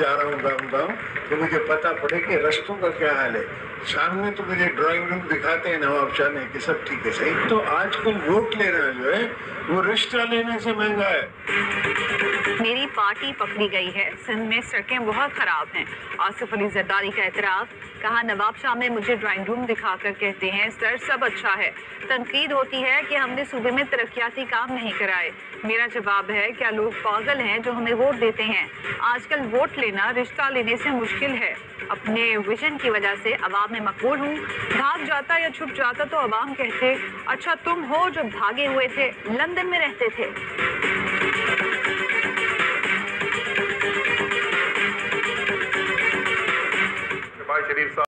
जा रहा हूँ गाँव गाँव तो मुझे पता पड़े कि रस्तों का क्या हाल है। सामने तो मुझे ड्राइंग रूम दिखाते हैं नवाब शाह ने कि सब ठीक है, सही। तो आजकल वोट लेना जो है, वो रिश्ता लेने से महँगा है। पार्टी पकड़ी गई है। सिंध में सड़कें बहुत खराब हैं। आसिफ अली जरदारी का एतराफ़ कहा, नवाब शाह में मुझे ड्राइंग रूम दिखाकर कहते हैं, सर, सब अच्छा है। तनकीद होती है कि हमने सूबे में तरक्याती काम नहीं कराए। मेरा जवाब है, क्या लोग पागल हैं जो हमें वोट देते हैं? आजकल वोट लेना, रिश्ता लेने से मुश्किल है। अपने विजन की वजह से अवाम में मकबूल हूँ। भाग जाता या छुप जाता तो अवाम कहते अच्छा तुम हो जो भागे हुए थे, लंदन में रहते थे। Grazie Virso.